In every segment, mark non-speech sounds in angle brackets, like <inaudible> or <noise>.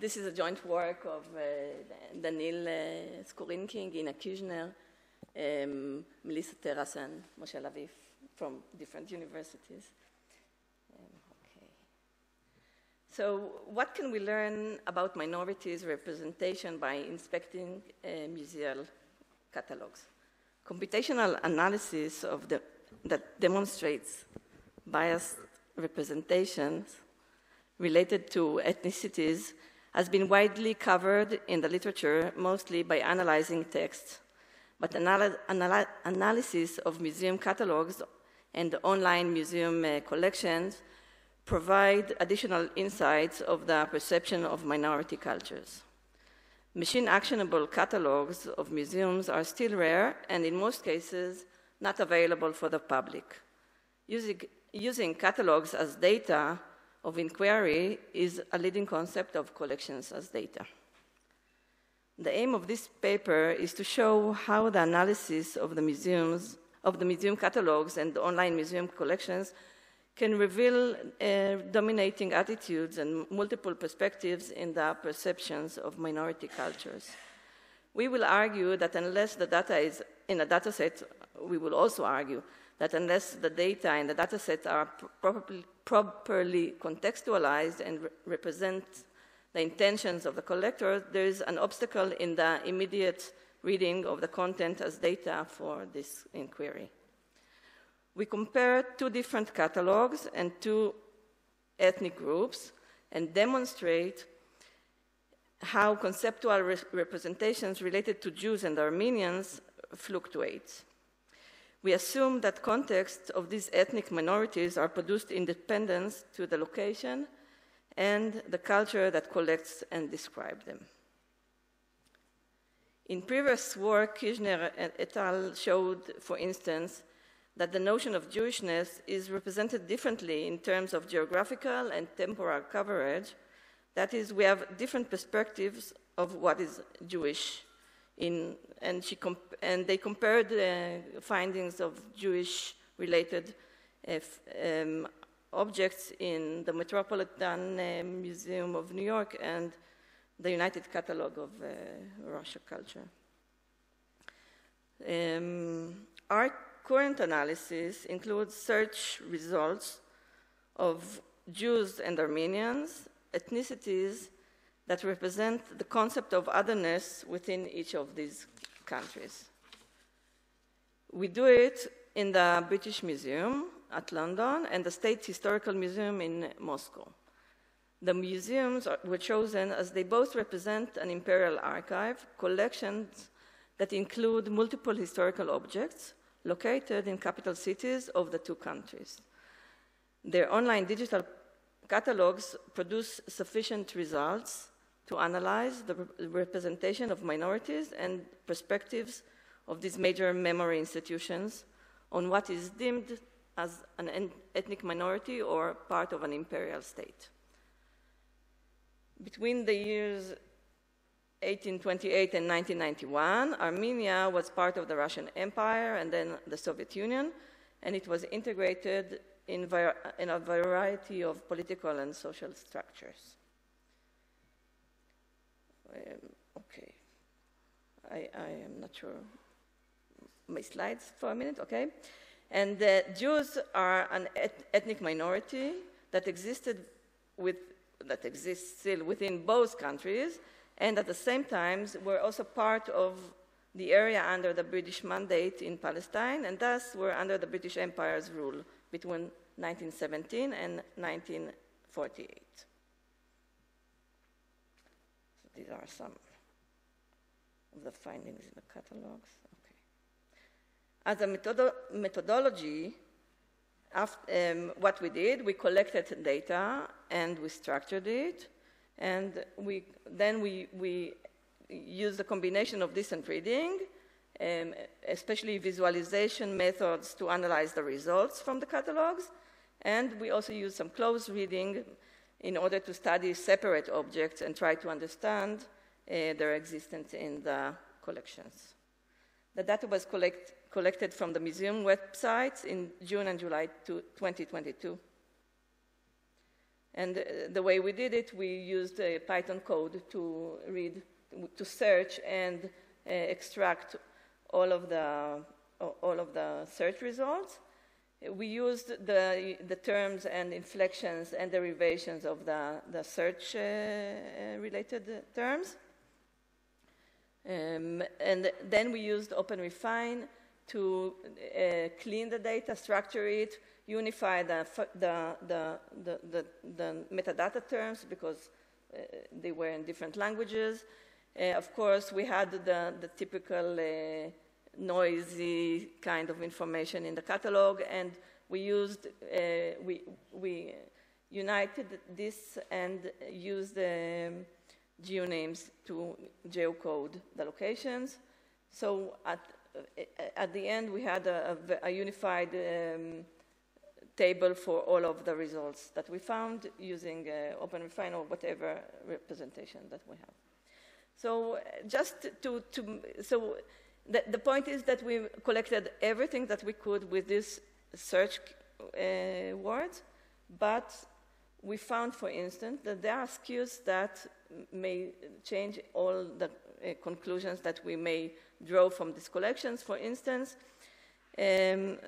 this is a joint work of uh, Daniil uh, Inna Kizhner, um, Melissa Terras, and Moshe Lavee from different universities. Um, okay. So, what can we learn about minorities' representation by inspecting uh, museal catalogs? Computational analysis of the, that demonstrates biased representations related to ethnicities has been widely covered in the literature, mostly by analyzing texts. But anal anal analysis of museum catalogs and online museum uh, collections provide additional insights of the perception of minority cultures. Machine actionable catalogs of museums are still rare and in most cases not available for the public. Using, using catalogs as data of inquiry is a leading concept of collections as data. The aim of this paper is to show how the analysis of the museums, of the museum catalogs and online museum collections can reveal uh, dominating attitudes and multiple perspectives in the perceptions of minority cultures. We will argue that unless the data is in a dataset, we will also argue that unless the data in the dataset are properly, properly contextualized and re represent the intentions of the collector, there is an obstacle in the immediate reading of the content as data for this inquiry. We compare two different catalogs and two ethnic groups and demonstrate how conceptual re representations related to Jews and Armenians fluctuate. We assume that context of these ethnic minorities are produced in dependence to the location and the culture that collects and describes them. In previous work, Kizhner et al. showed, for instance, that the notion of Jewishness is represented differently in terms of geographical and temporal coverage. That is, we have different perspectives of what is Jewish in, and, she and they compared uh, findings of Jewish related uh, um, objects in the Metropolitan uh, Museum of New York and the United Catalog of uh, Russia Culture. Um, our current analysis includes search results of Jews and Armenians, ethnicities, that represent the concept of otherness within each of these countries. We do it in the British Museum at London and the State Historical Museum in Moscow. The museums are, were chosen as they both represent an imperial archive, collections that include multiple historical objects located in capital cities of the two countries. Their online digital catalogs produce sufficient results to analyze the representation of minorities and perspectives of these major memory institutions on what is deemed as an ethnic minority or part of an imperial state. Between the years 1828 and 1991, Armenia was part of the Russian Empire and then the Soviet Union, and it was integrated in, in a variety of political and social structures. Um, okay. I, I, am not sure. My slides for a minute, okay? And the Jews are an et ethnic minority that existed with, that exists still within both countries, and at the same time were also part of the area under the British mandate in Palestine, and thus were under the British Empire's rule between 1917 and 1948. These are some of the findings in the catalogs. Okay. As a methodo methodology, after, um, what we did, we collected data and we structured it, and we, then we, we used a combination of distant reading, um, especially visualization methods to analyze the results from the catalogs, and we also used some close reading in order to study separate objects and try to understand uh, their existence in the collections. The data was collect, collected from the museum websites in June and July 2022. And uh, the way we did it, we used Python code to read, to search and uh, extract all of the all of the search results. We used the, the terms and inflections and derivations of the, the search uh, related terms. Um, and then we used OpenRefine to uh, clean the data, structure it, unify the, the, the, the, metadata terms because uh, they were in different languages. Uh, of course, we had the, the typical uh, noisy kind of information in the catalog, and we used, uh, we, we united this and used the um, geonames to geocode the locations. So at, uh, at the end, we had a, a, a unified um, table for all of the results that we found using uh, OpenRefine or whatever representation that we have. So uh, just to, to so the, the, point is that we collected everything that we could with this search uh, words, but we found, for instance, that there are skews that may change all the uh, conclusions that we may draw from these collections. For instance, um,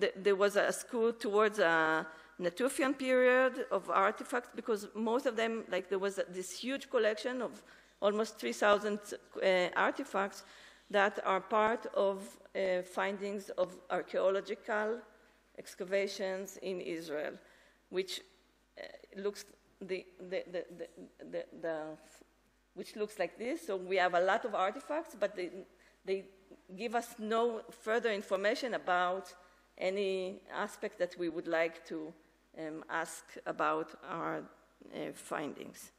th there was a skew towards a Natufian period of artifacts because most of them, like there was this huge collection of almost 3,000 uh, artifacts that are part of uh, findings of archaeological excavations in Israel, which uh, looks the, the, the, the, which looks like this. So we have a lot of artifacts, but they, they give us no further information about any aspect that we would like to um, ask about our uh, findings.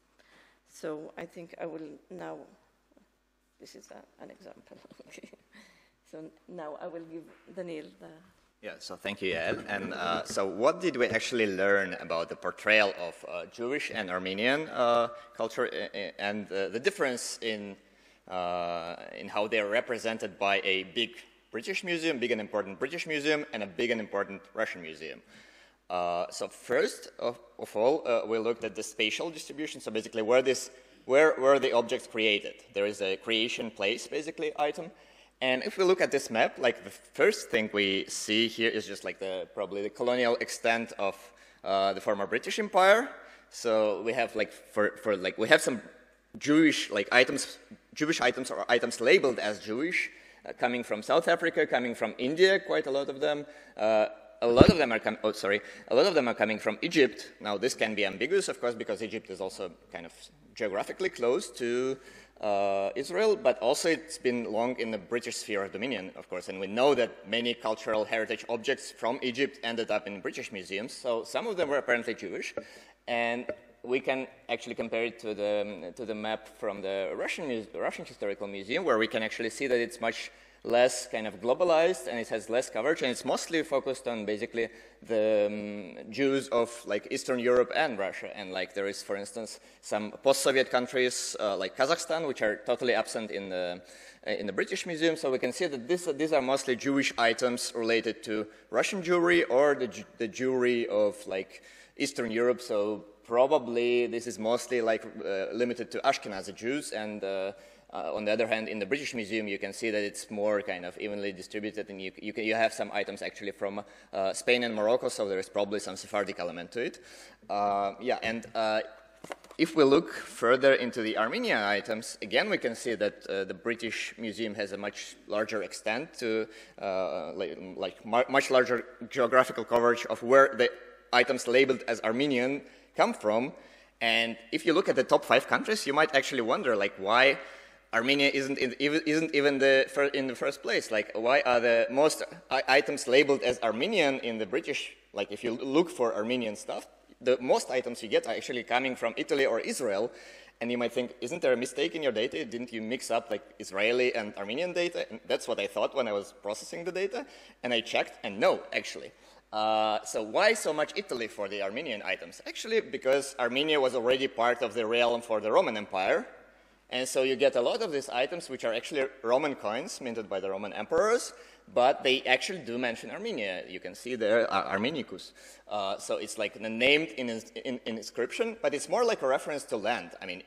So I think I will now, this is a, an example. <laughs> So now I will give Daniil the. Yeah, so thank you, Yael. And uh, so what did we actually learn about the portrayal of uh, Jewish and Armenian uh, culture uh, uh, and the difference in, uh, in how they are represented by a big British museum, big and important British museum, and a big and important Russian museum? Uh, so first of, of all, uh, we looked at the spatial distribution. So basically, where this, where were the objects created? There is a creation place, basically, item. And if we look at this map, like the first thing we see here is just like the probably the colonial extent of uh, the former British Empire. So we have like for, for like we have some Jewish like items, Jewish items or items labeled as Jewish, uh, coming from South Africa, coming from India, quite a lot of them. Uh, a lot of them are com- oh, sorry, a lot of them are coming from Egypt. Now, this can be ambiguous, of course, because Egypt is also kind of geographically close to uh, Israel, but also it's been long in the British sphere of dominion, of course, and we know that many cultural heritage objects from Egypt ended up in British museums. So some of them were apparently Jewish, and we can actually compare it to the to the map from the Russian Russian Historical Museum, where we can actually see that it's much less kind of globalized and it has less coverage and it's mostly focused on basically the um, Jews of like Eastern Europe and Russia. And like there is for instance some post-Soviet countries uh, like Kazakhstan which are totally absent in the uh, in the British Museum. So we can see that this, uh, these are mostly Jewish items related to Russian Jewry or the, the Jewry of like Eastern Europe. So probably this is mostly like uh, limited to Ashkenazi Jews and uh, on the other hand, in the British Museum, you can see that it's more kind of evenly distributed, and you, you, can, you have some items actually from uh, Spain and Morocco, so there is probably some Sephardic element to it. Uh, yeah, and uh, if we look further into the Armenian items, again, we can see that uh, the British Museum has a much larger extent to, uh, like much larger geographical coverage of where the items labeled as Armenian come from. And if you look at the top five countries, you might actually wonder, like, why Armenia isn't, in, isn't even the in the first place. Like, why are the most items labeled as Armenian in the British? Like, if you look for Armenian stuff, the most items you get are actually coming from Italy or Israel. And you might think, isn't there a mistake in your data? Didn't you mix up like Israeli and Armenian data? And that's what I thought when I was processing the data. And I checked, and no, actually. Uh, so why so much Italy for the Armenian items? Actually, because Armenia was already part of the realm for the Roman Empire, and so you get a lot of these items, which are actually Roman coins minted by the Roman emperors, but they actually do mention Armenia. You can see there uh, Armeniacus. Uh, so it's like named in, in, in, inscription, but it's more like a reference to land. I mean,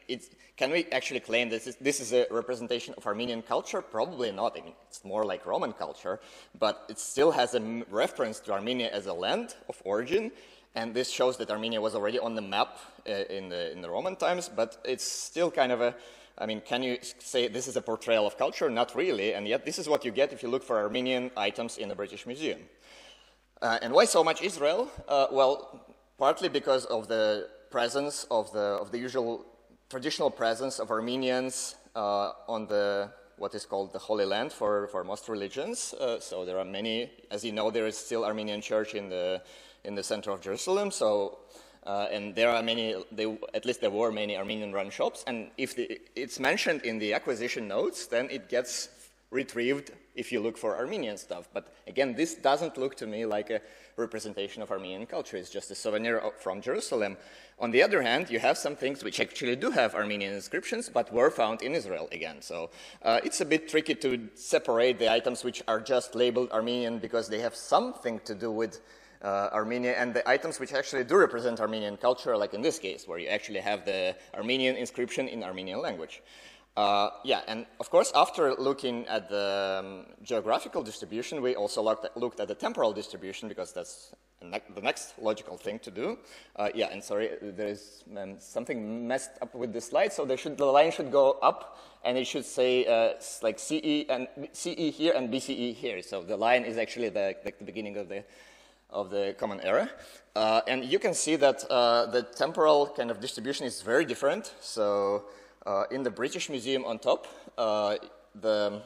can we actually claim this is, this is a representation of Armenian culture? Probably not. I mean, it's more like Roman culture, but it still has a reference to Armenia as a land of origin. And this shows that Armenia was already on the map uh, in, the, in the Roman times, but it's still kind of a I mean, can you say this is a portrayal of culture? Not really, and yet this is what you get if you look for Armenian items in the British Museum. Uh, and why so much Israel? Uh, well, partly because of the presence of the, of the usual traditional presence of Armenians uh, on the what is called the Holy Land for, for most religions. Uh, so there are many, as you know, there is still Armenian church in the, in the center of Jerusalem. So uh, and there are many, they, at least there were many Armenian-run shops. And if the, it's mentioned in the acquisition notes, then it gets retrieved if you look for Armenian stuff. But again, this doesn't look to me like a representation of Armenian culture. It's just a souvenir from Jerusalem. On the other hand, you have some things which actually do have Armenian inscriptions, but were found in Israel again. So uh, it's a bit tricky to separate the items which are just labeled Armenian because they have something to do with uh, Armenia and the items which actually do represent Armenian culture, like in this case, where you actually have the Armenian inscription in Armenian language. Uh, yeah, and of course, after looking at the um, geographical distribution, we also looked at, looked at, the temporal distribution because that's ne the next logical thing to do. Uh, yeah, and sorry, there is um, something messed up with the slide, so should, the line should go up, and it should say uh, like CE and CE here and BCE here. So the line is actually the, the, the beginning of the of the common era. Uh, and you can see that uh, the temporal kind of distribution is very different. So uh, in the British Museum on top, uh, the,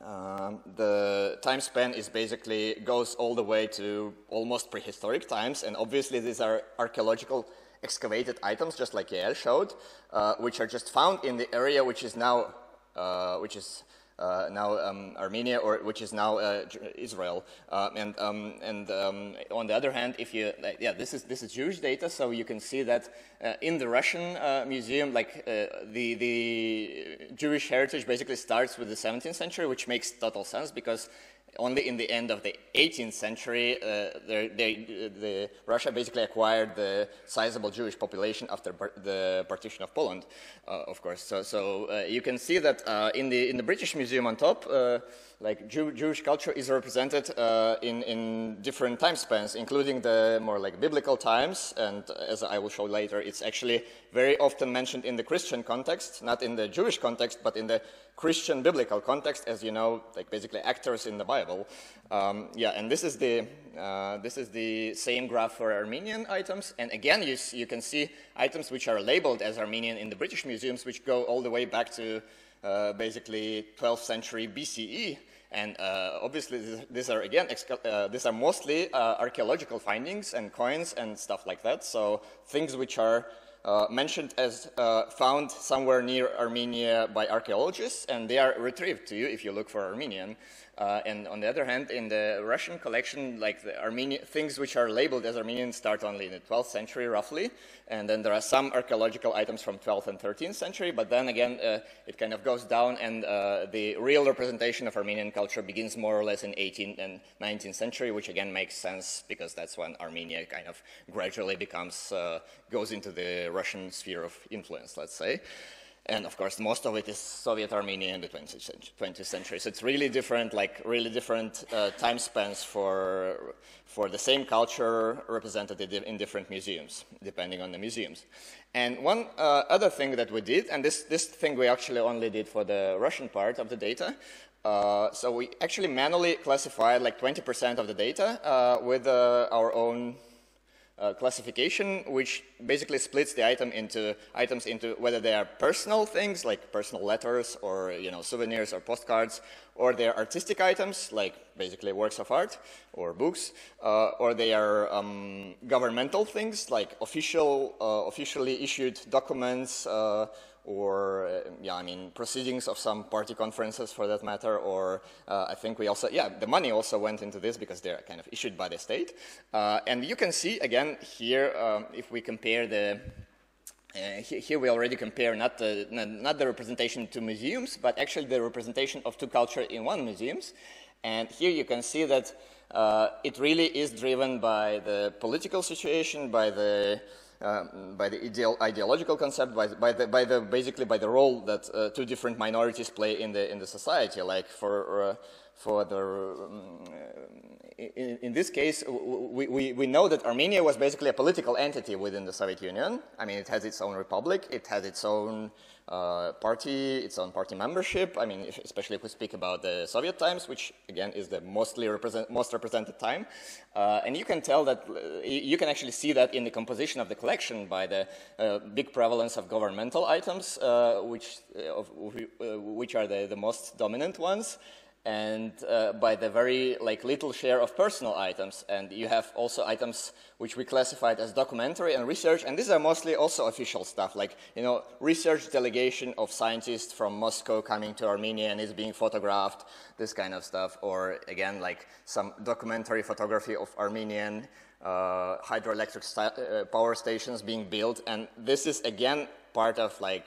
um, the time span is basically goes all the way to almost prehistoric times. And obviously these are archaeological excavated items, just like Yael showed, uh, which are just found in the area which is now, uh, which is uh, now um, Armenia, or which is now uh, Israel. Uh, and um, and um, on the other hand, if you yeah, this is this is Jewish data, so you can see that uh, in the Russian uh, museum, like uh, the the Jewish heritage basically starts with the 17th century, which makes total sense because only in the end of the 18th century, uh, they, they, the, Russia basically acquired the sizable Jewish population after the partition of Poland, uh, of course. So, so uh, you can see that uh, in, the, in the British Museum on top, uh, like Jew, Jewish culture is represented uh, in, in different time spans, including the more like biblical times. And as I will show later, it's actually very often mentioned in the Christian context, not in the Jewish context, but in the Christian biblical context, as you know, like basically actors in the Bible. Um, yeah, and this is the uh, this is the same graph for Armenian items. And again, you, you can see items which are labeled as Armenian in the British museums, which go all the way back to uh, basically 12th century BCE. And uh, obviously, these are again, uh, these are mostly uh, archaeological findings and coins and stuff like that. So things which are uh, mentioned as uh, found somewhere near Armenia by archaeologists, and they are retrieved to you if you look for Armenian. Uh, and on the other hand, in the Russian collection, like the Armenian things which are labeled as Armenian start only in the 12th century, roughly, and then there are some archaeological items from 12th and 13th century. But then again, uh, it kind of goes down, and uh, the real representation of Armenian culture begins more or less in 18th and 19th century, which again makes sense because that's when Armenia kind of gradually becomes uh, goes into the Russian sphere of influence, let's say. And of course, most of it is Soviet Armenia in the 20th century. So it's really different, like really different uh, time spans for, for the same culture represented in different museums, depending on the museums. And one uh, other thing that we did, and this, this thing we actually only did for the Russian part of the data, uh, so we actually manually classified like 20% of the data uh, with uh, our own uh, classification, which basically splits the item into items into whether they are personal things like personal letters or you know souvenirs or postcards, or they are artistic items like basically works of art or books, uh, or they are um, governmental things like official, uh, officially issued documents uh, or uh, yeah, I mean proceedings of some party conferences for that matter, or uh, I think we also yeah the money also went into this because they're kind of issued by the state, uh, and you can see again here um, if we compare the. Uh, here we already compare not the, not the representation to museums, but actually the representation of two cultures in one museums. And here you can see that uh, it really is driven by the political situation, by the um, by the ideological concept, by, by, the, by, the, basically by the role that uh, two different minorities play in the in the society. Like for uh, for the um, in, in, this case, we, we, we know that Armenia was basically a political entity within the Soviet Union. I mean, it has its own republic, it has its own uh, party, its own party membership. I mean, especially if we speak about the Soviet times, which again is the mostly represent, most represented time. Uh, and you can tell that, uh, you can actually see that in the composition of the collection by the uh, big prevalence of governmental items, uh, which, uh, of, which are the, the most dominant ones and uh, by the very like little share of personal items. And you have also items which we classified as documentary and research, and these are mostly also official stuff, like you know research delegation of scientists from Moscow coming to Armenia and is being photographed, this kind of stuff, or again like some documentary photography of Armenian uh, hydroelectric sta uh, power stations being built, and this is again part of like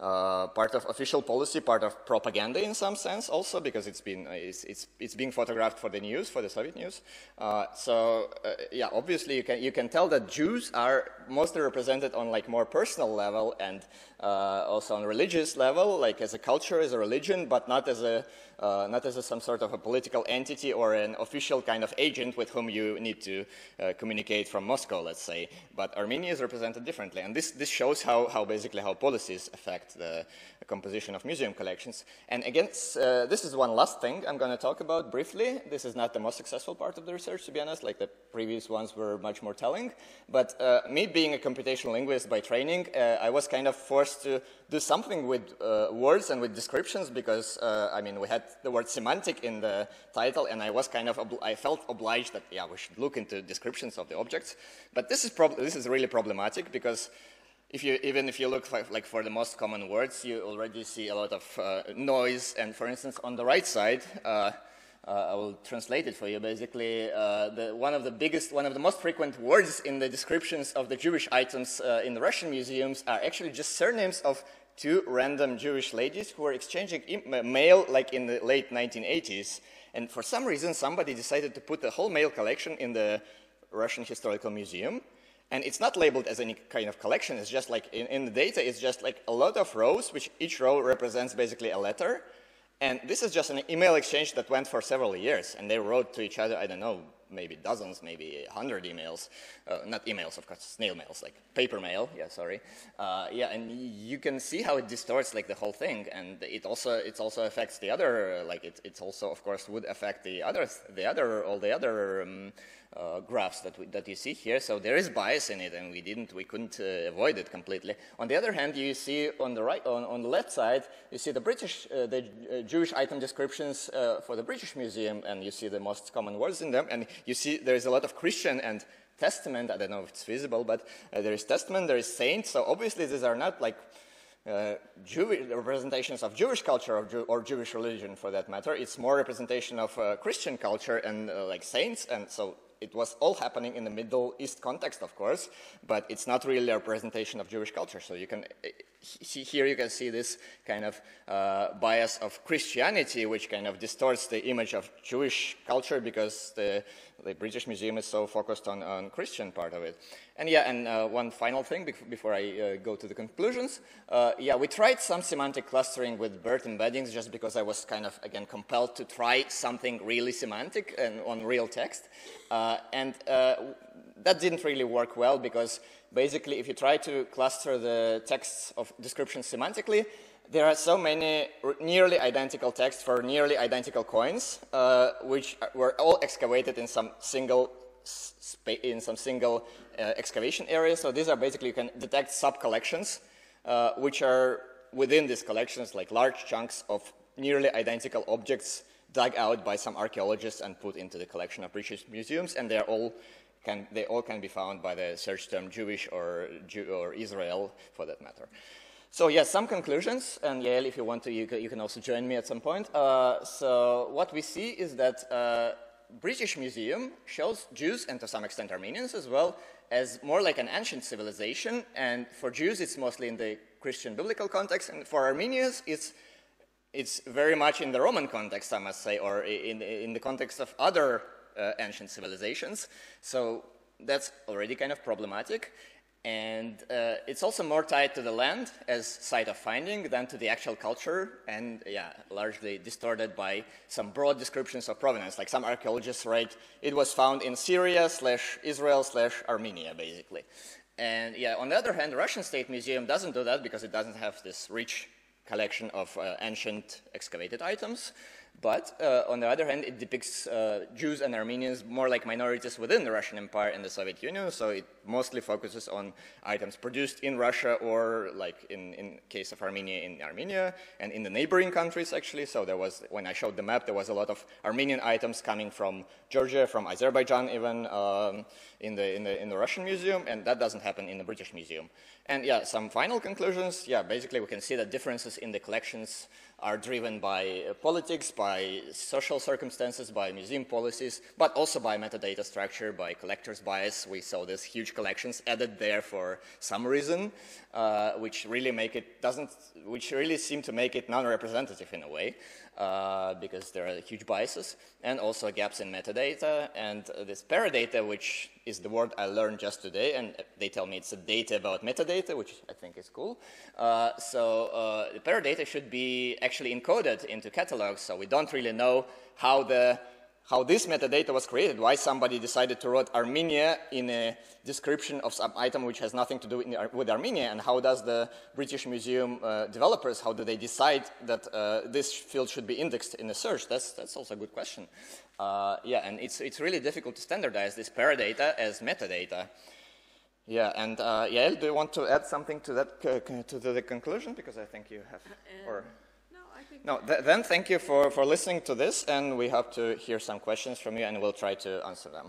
uh, part of official policy, part of propaganda in some sense also, because it's been uh, it's, it's, it's being photographed for the news, for the Soviet news. Uh, so uh, yeah, obviously you can you can tell that Jews are mostly represented on like more personal level and uh, also on religious level, like as a culture, as a religion, but not as a uh, not as a, some sort of a political entity or an official kind of agent with whom you need to uh, communicate from Moscow, let's say. But Armenia is represented differently, and this this shows how how basically how policies affect the composition of museum collections. And again, uh, this is one last thing I'm going to talk about briefly. This is not the most successful part of the research, to be honest. Like the previous ones were much more telling. But uh, me being a computational linguist by training, uh, I was kind of forced to do something with uh, words and with descriptions because, uh, I mean, we had the word semantic in the title, and I was kind of, I felt obliged that, yeah, we should look into descriptions of the objects. But this is, this is really problematic because if you, even if you look for, like for the most common words, you already see a lot of uh, noise. And for instance, on the right side, uh, I will translate it for you. Basically, uh, the, one of the biggest, one of the most frequent words in the descriptions of the Jewish items uh, in the Russian museums are actually just surnames of two random Jewish ladies who were exchanging mail like in the late 1980s. And for some reason, somebody decided to put the whole mail collection in the Russian Historical Museum. And it's not labeled as any kind of collection. It's just like in, in, the data, it's just like a lot of rows, which each row represents basically a letter. And this is just an email exchange that went for several years. And they wrote to each other, I don't know, maybe dozens, maybe a hundred emails. Uh, not emails, of course, snail mails, like paper mail. Yeah, sorry. Uh, yeah, and you can see how it distorts like the whole thing. And it also, it also affects the other, like it, it also, of course, would affect the other, the other, all the other um, uh, graphs that, we, that you see here. So there is bias in it, and we didn't, we couldn't uh, avoid it completely. On the other hand, you see on the right, on, on the left side, you see the British, uh, the uh, Jewish item descriptions for the British Museum, and you see the most common words in them, and you see there is a lot of Christian and Testament. I don't know if it's visible, but uh, there is Testament, there is Saint. So obviously these are not like uh, Jewish representations of Jewish culture or, Jew or, Jewish religion, for that matter. It's more representation of uh, Christian culture and uh, like saints, and so it was all happening in the Middle East context, of course, but it's not really a representation of Jewish culture. So you can here you can see this kind of uh, bias of Christianity, which kind of distorts the image of Jewish culture because the the British Museum is so focused on, on Christian part of it. And yeah, and uh, one final thing before I uh, go to the conclusions. Uh, yeah, we tried some semantic clustering with BERT embeddings just because I was kind of, again, compelled to try something really semantic and on real text. Uh, and uh, that didn't really work well because basically if you try to cluster the texts of descriptions semantically, there are so many nearly identical texts for nearly identical coins, uh, which were all excavated in some single in some single uh, excavation area. So these are basically you can detect sub collections, uh, which are within these collections, like large chunks of nearly identical objects dug out by some archaeologists and put into the collection of British museums, and they're all can, they all can be found by the search term Jewish or, Jew or Israel, for that matter. So yes, some conclusions, and Yael, if you want to, you can, also join me at some point. Uh, so what we see is that uh, British Museum shows Jews, and to some extent Armenians as well, as more like an ancient civilization, and for Jews it's mostly in the Christian biblical context, and for Armenians it's it's very much in the Roman context, I must say, or in, in the context of other uh, ancient civilizations. So that's already kind of problematic. And uh, it's also more tied to the land as site of finding than to the actual culture, and yeah, largely distorted by some broad descriptions of provenance. Like some archaeologists write, it was found in Syria slash Israel slash Armenia, basically. And yeah, on the other hand, the Russian State Museum doesn't do that because it doesn't have this rich collection of uh, ancient excavated items. But uh, on the other hand, it depicts uh, Jews and Armenians more like minorities within the Russian Empire and the Soviet Union. So it mostly focuses on items produced in Russia or, like in, in case of Armenia, in Armenia and in the neighboring countries actually. So there was, when I showed the map, there was a lot of Armenian items coming from Georgia, from Azerbaijan, even um, in the in the in the Russian museum, and that doesn't happen in the British museum. And yeah, some final conclusions. Yeah, basically we can see that differences in the collections are driven by uh, politics, by social circumstances, by museum policies, but also by metadata structure, by collector's bias. We saw these huge collections added there for some reason, uh, which really make it doesn't, which really seem to make it non-representative in a way uh, because there are huge biases, and also gaps in metadata, and this paradata, which is the word I learned just today, and they tell me it's a data about metadata, which I think is cool. Uh, so uh, the paradata should be actually encoded into catalogs, so we don't really know how the how this metadata was created, why somebody decided to write Armenia in a description of some item which has nothing to do with Armenia, and how does the British Museum uh, developers, how do they decide that uh, this field should be indexed in a search? That's, that's also a good question. Uh, yeah, and it's, it's really difficult to standardize this paradata as metadata. Yeah, and uh, Yael, do you want to add something to that, to the conclusion? Because I think you have, uh, or... No, th then thank you for, for listening to this, and we hope to hear some questions from you, and we'll try to answer them.